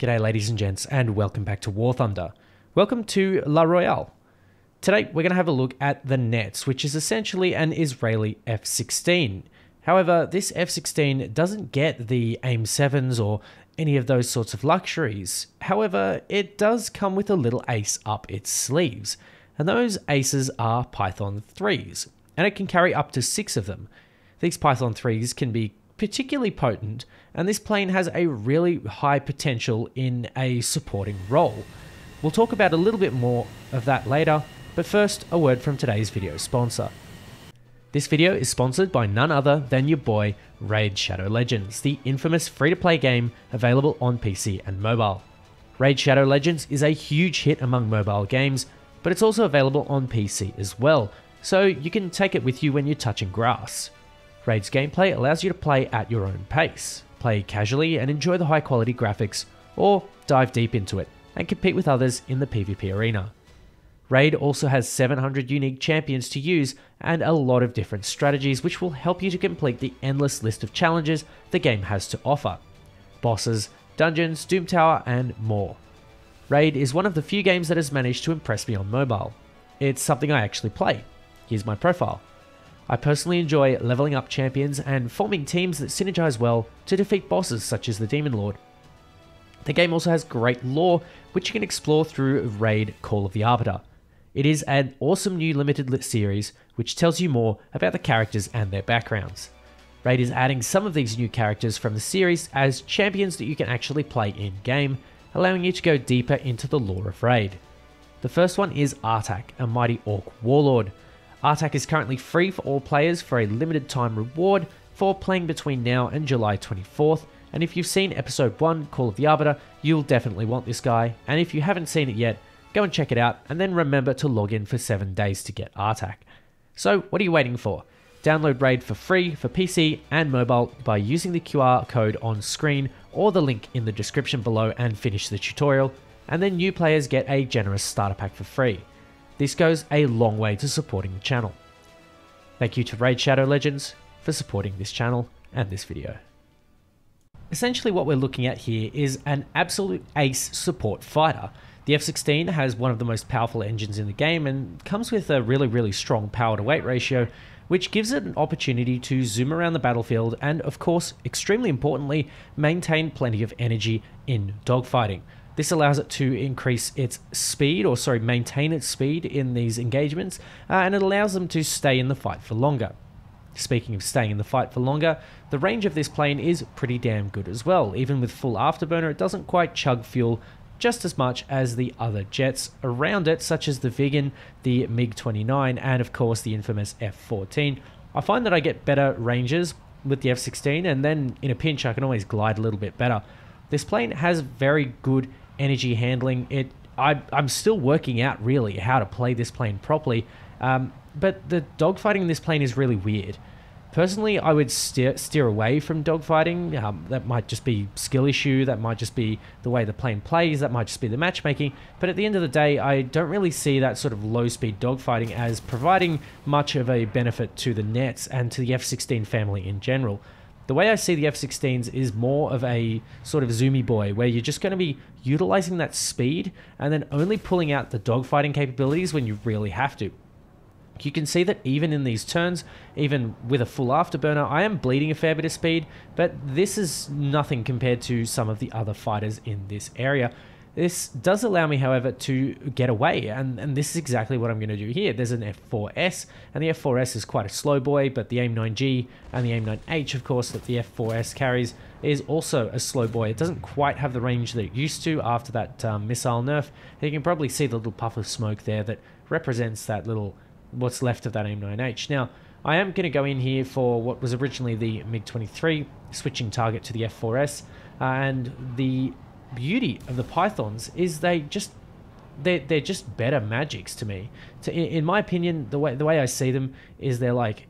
G'day, ladies and gents, and welcome back to War Thunder. Welcome to La Royale. Today, we're going to have a look at the Netz, which is essentially an Israeli F 16. However, this F 16 doesn't get the AIM 7s or any of those sorts of luxuries. However, it does come with a little ace up its sleeves, and those aces are Python 3s, and it can carry up to six of them. These Python 3s can be particularly potent, and this plane has a really high potential in a supporting role. We'll talk about a little bit more of that later, but first, a word from today's video sponsor. This video is sponsored by none other than your boy Raid Shadow Legends, the infamous free to play game available on PC and mobile. Raid Shadow Legends is a huge hit among mobile games, but it's also available on PC as well, so you can take it with you when you're touching grass. Raid's gameplay allows you to play at your own pace, play casually and enjoy the high quality graphics, or dive deep into it and compete with others in the PvP arena. Raid also has 700 unique champions to use and a lot of different strategies which will help you to complete the endless list of challenges the game has to offer. Bosses, dungeons, Doom Tower, and more. Raid is one of the few games that has managed to impress me on mobile. It's something I actually play. Here's my profile. I personally enjoy leveling up champions and forming teams that synergize well to defeat bosses such as the Demon Lord. The game also has great lore, which you can explore through Raid Call of the Arbiter. It is an awesome new limited lit series which tells you more about the characters and their backgrounds. Raid is adding some of these new characters from the series as champions that you can actually play in game, allowing you to go deeper into the lore of Raid. The first one is Artak, a mighty orc warlord. Artak is currently free for all players for a limited time reward for playing between now and July 24th. And if you've seen episode 1, Call of the Arbiter, you'll definitely want this guy. And if you haven't seen it yet, go and check it out and then remember to log in for 7 days to get Artak. So, what are you waiting for? Download Raid for free for PC and mobile by using the QR code on screen or the link in the description below and finish the tutorial. And then new players get a generous starter pack for free. This goes a long way to supporting the channel. Thank you to Raid Shadow Legends for supporting this channel and this video. Essentially what we're looking at here is an absolute ace support fighter. The F-16 has one of the most powerful engines in the game and comes with a really really strong power to weight ratio which gives it an opportunity to zoom around the battlefield and of course extremely importantly maintain plenty of energy in dogfighting. This allows it to increase its speed, or sorry, maintain its speed in these engagements, uh, and it allows them to stay in the fight for longer. Speaking of staying in the fight for longer, the range of this plane is pretty damn good as well. Even with full afterburner, it doesn't quite chug fuel just as much as the other jets around it, such as the Viggen, the MiG-29, and of course the infamous F-14. I find that I get better ranges with the F-16, and then in a pinch I can always glide a little bit better. This plane has very good energy handling. It I, I'm still working out really how to play this plane properly, um, but the dogfighting in this plane is really weird. Personally, I would steer, steer away from dogfighting. Um, that might just be skill issue. That might just be the way the plane plays. That might just be the matchmaking. But at the end of the day, I don't really see that sort of low-speed dogfighting as providing much of a benefit to the Netz and to the F-16 family in general. The way I see the F-16s is more of a sort of zoomy boy, where you're just going to be utilizing that speed and then only pulling out the dogfighting capabilities when you really have to. You can see that even in these turns, even with a full afterburner, I am bleeding a fair bit of speed, but this is nothing compared to some of the other fighters in this area. This does allow me, however, to get away, and, and this is exactly what I'm going to do here. There's an F4S, and the F4S is quite a slow boy, but the AIM-9G and the AIM-9H, of course, that the F4S carries, is also a slow boy. It doesn't quite have the range that it used to after that um, missile nerf. You can probably see the little puff of smoke there that represents that little, what's left of that AIM-9H. Now, I am going to go in here for what was originally the MiG-23, switching target to the F4S, uh, and the beauty of the pythons is they just they're, they're just better magics to me. To, in, my opinion, the way the way I see them is they're like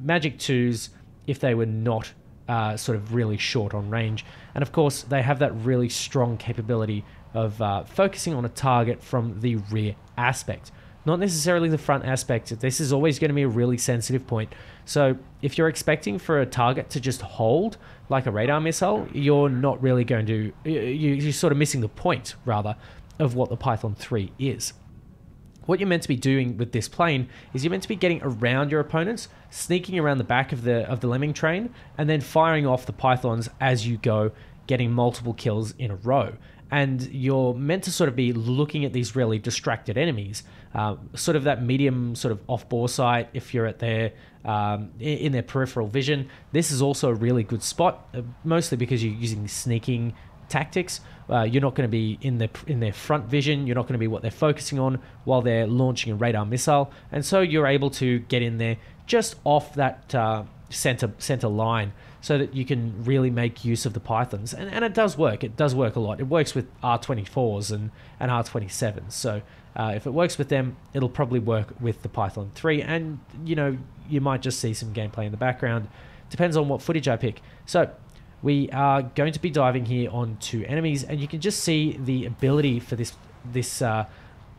magic twos if they were not uh, sort of really short on range, and of course they have that really strong capability of uh, focusing on a target from the rear aspect. Not necessarily the front aspect. This is always going to be a really sensitive point. So if you're expecting for a target to just hold like a radar missile, you're not really going to, you're sort of missing the point, rather, of what the Python 3 is. What you're meant to be doing with this plane is you're meant to be getting around your opponents, sneaking around the back of the of the lemming train, and then firing off the pythons as you go, getting multiple kills in a row and you're meant to sort of be looking at these really distracted enemies, uh, sort of that medium sort of off bore sight if you're at their um, in their peripheral vision. This is also a really good spot, uh, mostly because you're using sneaking tactics. Uh, you're not going to be in their in their front vision. You're not going to be what they're focusing on while they're launching a radar missile, and so you're able to get in there just off that uh, center center line so that you can really make use of the pythons. And, and it does work. It does work a lot. It works with r24s and, and r27s so uh, if it works with them it'll probably work with the python 3 and you know you might just see some gameplay in the background. Depends on what footage i pick. So we are going to be diving here onto enemies and you can just see the ability for this this uh,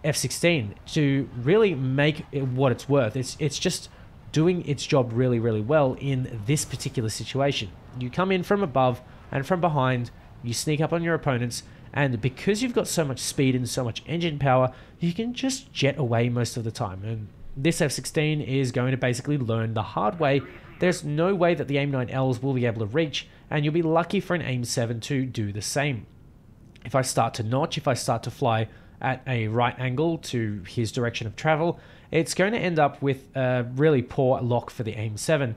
f-16 to really make it what it's worth. It's it's just doing its job really, really well in this particular situation. You come in from above and from behind, you sneak up on your opponents, and because you've got so much speed and so much engine power, you can just jet away most of the time. And this F-16 is going to basically learn the hard way. There's no way that the AIM-9Ls will be able to reach, and you'll be lucky for an AIM-7 to do the same. If I start to notch, if I start to fly at a right angle to his direction of travel, it's going to end up with a really poor lock for the AIM-7.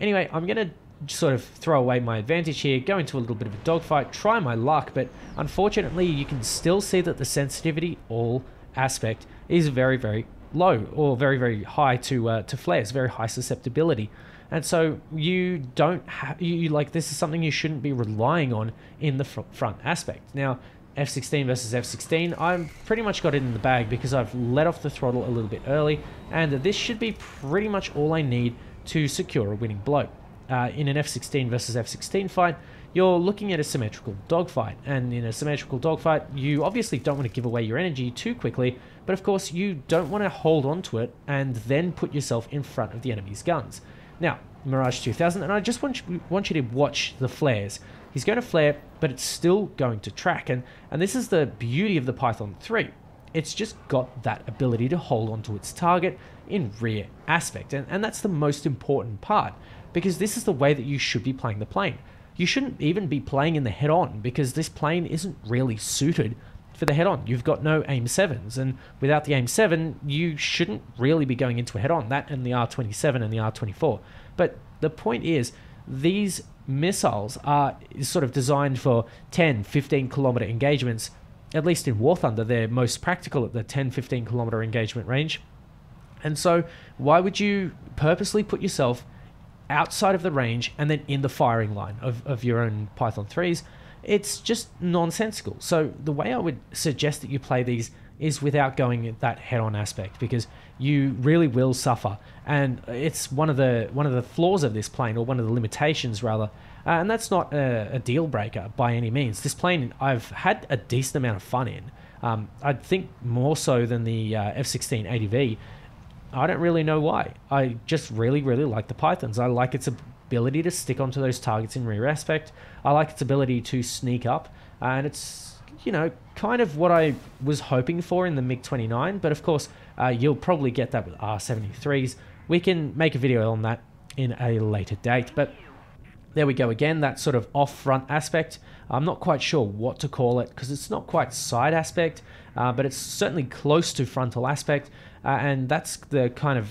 Anyway, I'm going to sort of throw away my advantage here, go into a little bit of a dogfight, try my luck, but unfortunately you can still see that the sensitivity all aspect is very, very low or very, very high to uh, to flares, very high susceptibility. And so you don't have, you, you, like, this is something you shouldn't be relying on in the fr front aspect. Now, F16 versus F16, I've pretty much got it in the bag because I've let off the throttle a little bit early, and this should be pretty much all I need to secure a winning blow. Uh, in an F16 versus F16 fight, you're looking at a symmetrical dogfight, and in a symmetrical dogfight, you obviously don't want to give away your energy too quickly, but of course you don't want to hold on to it and then put yourself in front of the enemy's guns. Now, Mirage 2000, and I just want you, want you to watch the flares. He's going to flare, but it's still going to track. And, and this is the beauty of the Python 3. It's just got that ability to hold onto its target in rear aspect. And, and that's the most important part, because this is the way that you should be playing the plane. You shouldn't even be playing in the head-on, because this plane isn't really suited for the head-on. You've got no AIM-7s, and without the AIM-7, you shouldn't really be going into a head-on. That and the R-27 and the R-24. But the point is, these missiles are sort of designed for 10, 15 kilometer engagements. At least in War Thunder, they're most practical at the 10, 15 kilometer engagement range. And so, why would you purposely put yourself outside of the range and then in the firing line of, of your own Python 3s? It's just nonsensical. So, the way I would suggest that you play these is without going that head-on aspect because you really will suffer. And it's one of the one of the flaws of this plane or one of the limitations rather uh, and that's not a, a, deal breaker by any means. This plane I've had a decent amount of fun in. Um, I think more so than the uh, F-16 ADV I don't really know why. I just really really like the Pythons. I like its ability to stick onto those targets in rear aspect. I like its ability to sneak up and it's you know, kind of what I was hoping for in the MiG-29, but of course, uh, you'll probably get that with R-73s. We can make a video on that in a later date, but there we go again, that sort of off-front aspect. I'm not quite sure what to call it because it's not quite side aspect, uh, but it's certainly close to frontal aspect, uh, and that's the kind of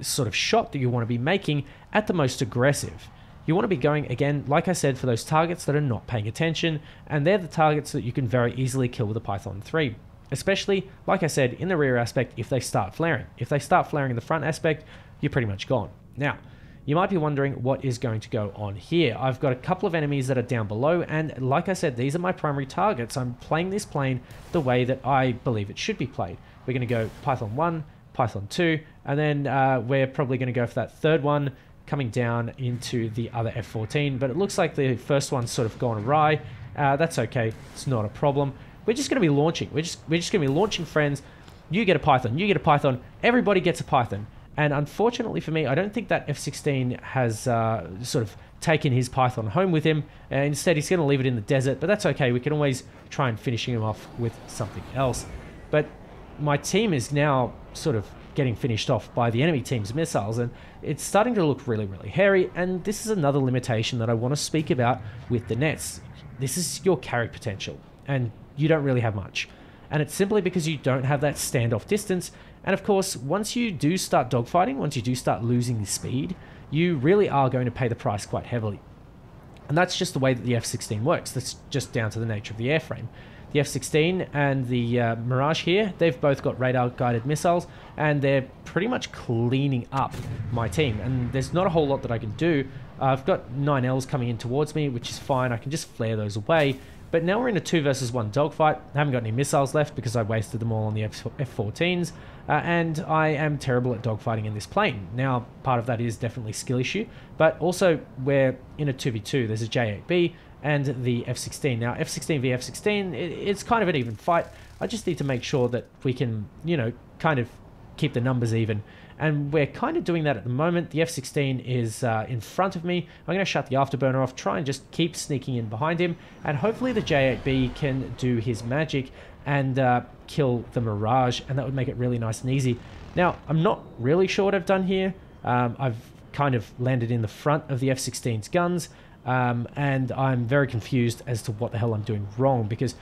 sort of shot that you want to be making at the most aggressive. You want to be going, again, like I said, for those targets that are not paying attention, and they're the targets that you can very easily kill with a Python 3. Especially, like I said, in the rear aspect if they start flaring. If they start flaring in the front aspect, you're pretty much gone. Now, you might be wondering what is going to go on here. I've got a couple of enemies that are down below, and like I said, these are my primary targets. I'm playing this plane the way that I believe it should be played. We're going to go Python 1, Python 2, and then uh, we're probably going to go for that third one, coming down into the other F-14, but it looks like the first one's sort of gone awry. Uh, that's okay. It's not a problem. We're just going to be launching. We're just we're just going to be launching friends. you get a Python, you get a Python, everybody gets a Python. And unfortunately for me, I don't think that F16 has uh, sort of taken his Python home with him. Uh, instead, he's going to leave it in the desert, but that's okay. We can always try and finishing him off with something else. But my team is now sort of getting finished off by the enemy team's missiles, and it's starting to look really, really hairy. And this is another limitation that I want to speak about with the Netz. This is your carry potential, and you don't really have much. And it's simply because you don't have that standoff distance. And of course, once you do start dogfighting, once you do start losing the speed, you really are going to pay the price quite heavily. And that's just the way that the F 16 works. That's just down to the nature of the airframe. The F 16 and the uh, Mirage here, they've both got radar guided missiles, and they're pretty much cleaning up my team. And there's not a whole lot that I can do. Uh, I've got 9Ls coming in towards me, which is fine. I can just flare those away. But now we're in a 2 versus 1 dogfight. I haven't got any missiles left because I wasted them all on the F 14s. Uh, and I am terrible at dogfighting in this plane. Now, part of that is definitely skill issue, but also we're in a 2v2. There's a J8B and the F16. Now, F16 v F16, it, it's kind of an even fight. I just need to make sure that we can, you know, kind of keep the numbers even. And we're kind of doing that at the moment. The F-16 is uh, in front of me. I'm going to shut the afterburner off, try and just keep sneaking in behind him. And hopefully the J-8B can do his magic and uh, kill the Mirage. And that would make it really nice and easy. Now, I'm not really sure what I've done here. Um, I've kind of landed in the front of the F-16's guns. Um, and I'm very confused as to what the hell I'm doing wrong because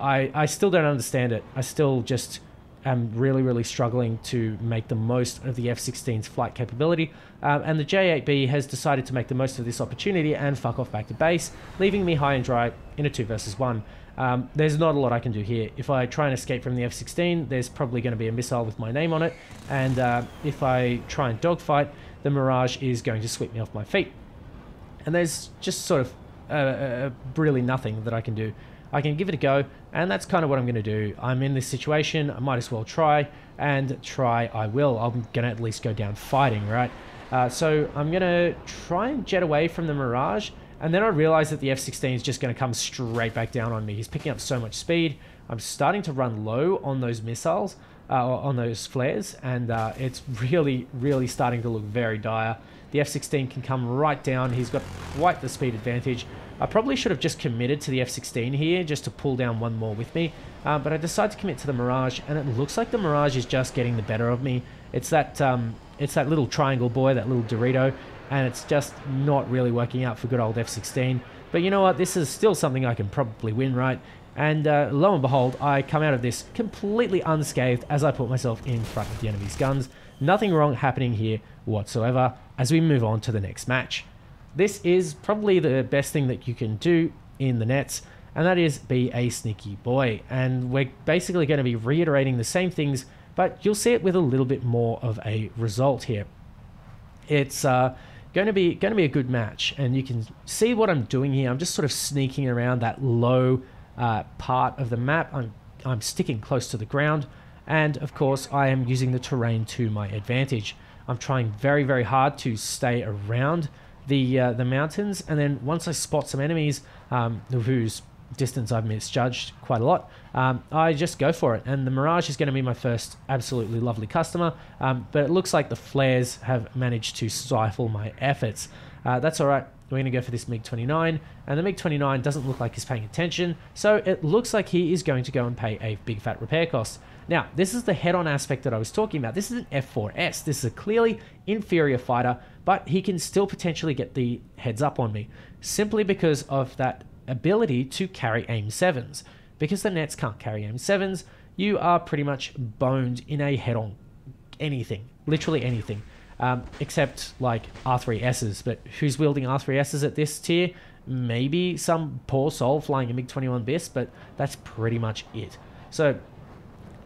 I, I still don't understand it. I still just am really, really struggling to make the most of the F-16's flight capability. Um, and the J-8B has decided to make the most of this opportunity and fuck off back to base, leaving me high and dry in a 2 versus 1. Um, there's not a lot I can do here. If I try and escape from the F-16, there's probably going to be a missile with my name on it. And uh, if I try and dogfight, the Mirage is going to sweep me off my feet. And there's just sort of uh, uh, really nothing that I can do. I can give it a go, and that's kind of what I'm going to do. I'm in this situation, I might as well try, and try I will. I'm going to at least go down fighting, right? Uh, so I'm going to try and jet away from the Mirage, and then I realize that the F-16 is just going to come straight back down on me. He's picking up so much speed. I'm starting to run low on those missiles, uh, on those flares, and uh, it's really, really starting to look very dire. The F-16 can come right down. He's got quite the speed advantage. I probably should have just committed to the F-16 here just to pull down one more with me. Uh, but I decided to commit to the Mirage, and it looks like the Mirage is just getting the better of me. It's that, um, it's that little triangle boy, that little Dorito, and it's just not really working out for good old F-16. But you know what? This is still something I can probably win, right? And uh, lo and behold, I come out of this completely unscathed as I put myself in front of the enemy's guns. Nothing wrong happening here whatsoever as we move on to the next match. This is probably the best thing that you can do in the Netz, and that is be a sneaky boy. And we're basically going to be reiterating the same things, but you'll see it with a little bit more of a result here. It's uh, going to be going to be a good match, and you can see what I'm doing here. I'm just sort of sneaking around that low uh, part of the map. I'm I'm sticking close to the ground, and of course I am using the terrain to my advantage. I'm trying very very hard to stay around the uh, the mountains, and then once I spot some enemies um, whose distance I've misjudged quite a lot, um, I just go for it. And the Mirage is going to be my first absolutely lovely customer, um, but it looks like the flares have managed to stifle my efforts. Uh, that's all right. We're going to go for this MiG-29, and the MiG-29 doesn't look like he's paying attention, so it looks like he is going to go and pay a big fat repair cost. Now, this is the head-on aspect that I was talking about. This is an F4S. This is a clearly inferior fighter, but he can still potentially get the heads up on me, simply because of that ability to carry aim 7s. Because the Netz can't carry aim 7s, you are pretty much boned in a head-on anything, literally anything um, except like R3Ss. But who's wielding R3Ss at this tier? Maybe some poor soul flying a MiG-21 bis, but that's pretty much it. So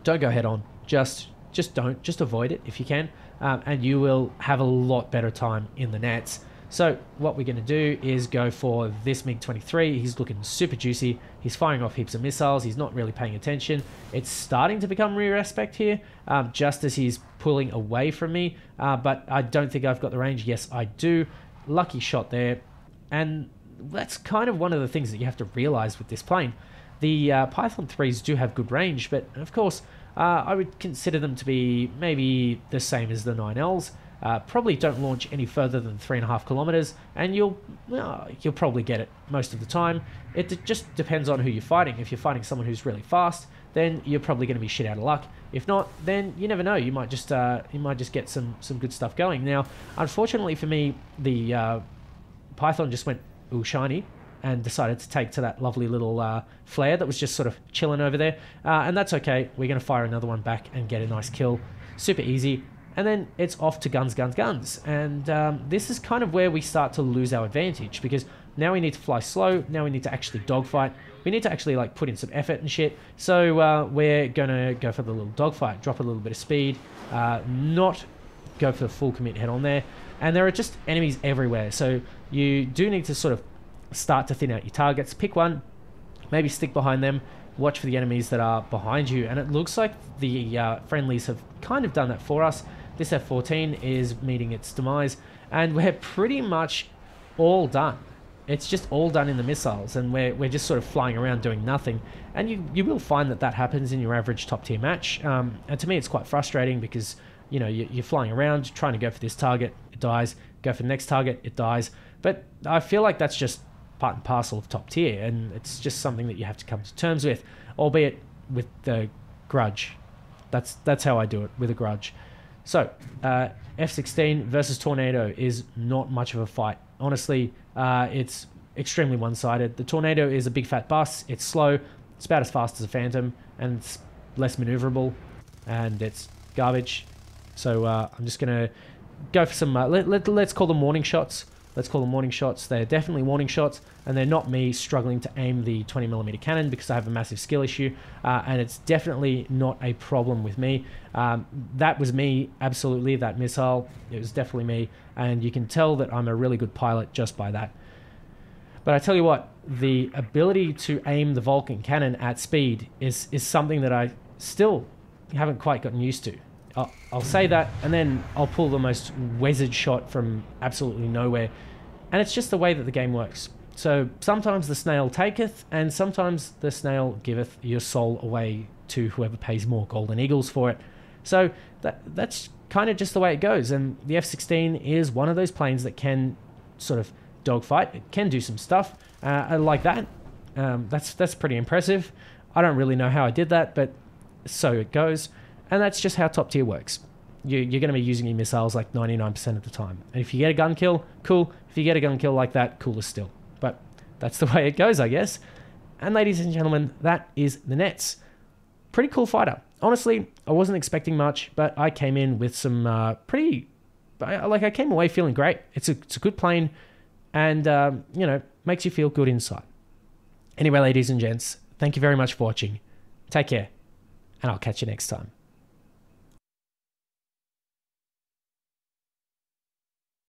don't go head on. Just just don't. Just avoid it if you can, um, and you will have a lot better time in the Netz. So what we're going to do is go for this MiG-23. He's looking super juicy. He's firing off heaps of missiles. He's not really paying attention. It's starting to become rear aspect here, um, just as he's pulling away from me. Uh, but I don't think I've got the range. Yes, I do. Lucky shot there. And that's kind of one of the things that you have to realize with this plane. The uh, Python 3s do have good range, but of course, uh, I would consider them to be maybe the same as the 9Ls. Uh, probably don't launch any further than three and a half kilometers, and you'll you'll probably get it most of the time. It just depends on who you're fighting. If you're fighting someone who's really fast, then you're probably going to be shit out of luck. If not, then you never know. You might just uh, you might just get some some good stuff going. Now, unfortunately for me, the uh, Python just went ooh shiny and decided to take to that lovely little uh, flare that was just sort of chilling over there. Uh, and that's okay. We're going to fire another one back and get a nice kill. Super easy and then it's off to guns, guns, guns. And um, this is kind of where we start to lose our advantage because now we need to fly slow. Now we need to actually dogfight. We need to actually like put in some effort and shit. So uh, we're gonna go for the little dogfight, drop a little bit of speed, uh, not go for the full commit head on there. And there are just enemies everywhere. So you do need to sort of start to thin out your targets. Pick one, maybe stick behind them, watch for the enemies that are behind you. And it looks like the uh, friendlies have kind of done that for us. This F-14 is meeting its demise, and we're pretty much all done. It's just all done in the missiles, and we're, we're just sort of flying around doing nothing. And you, you will find that that happens in your average top tier match. Um, and to me, it's quite frustrating because you know you, you're flying around trying to go for this target, it dies. Go for the next target, it dies. But I feel like that's just part and parcel of top tier, and it's just something that you have to come to terms with, albeit with the grudge. That's that's how I do it with a grudge. So, uh, F16 versus Tornado is not much of a fight. Honestly, uh, it's extremely one sided. The Tornado is a big fat bus, it's slow, it's about as fast as a Phantom, and it's less maneuverable, and it's garbage. So, uh, I'm just to go for some, uh, let, let, let's call them warning shots let's call them warning shots. They're definitely warning shots, and they're not me struggling to aim the 20mm cannon because I have a massive skill issue, uh, and it's definitely not a problem with me. Um, that was me, absolutely, that missile. It was definitely me, and you can tell that I'm a really good pilot just by that. But I tell you what, the ability to aim the Vulcan cannon at speed is, is something that I still haven't quite gotten used to. I'll, I'll say that, and then I'll pull the most wizard shot from absolutely nowhere. And it's just the way that the game works. So sometimes the snail taketh, and sometimes the snail giveth your soul away to whoever pays more golden eagles for it. So that that's kind of just the way it goes. And the F-16 is one of those planes that can sort of dogfight. It can do some stuff uh, like that. Um, that's that's pretty impressive. I don't really know how I did that, but so it goes. And that's just how top tier works. You, you're going to be using your missiles like 99% of the time. And if you get a gun kill, cool. If you get a gun kill like that, cooler still. But that's the way it goes, I guess. And ladies and gentlemen, that is the Netz. Pretty cool fighter. Honestly, I wasn't expecting much, but I came in with some uh, pretty, like I came away feeling great. It's a, it's a good plane, and um, you know makes you feel good inside. Anyway, ladies and gents, thank you very much for watching. Take care, and I'll catch you next time.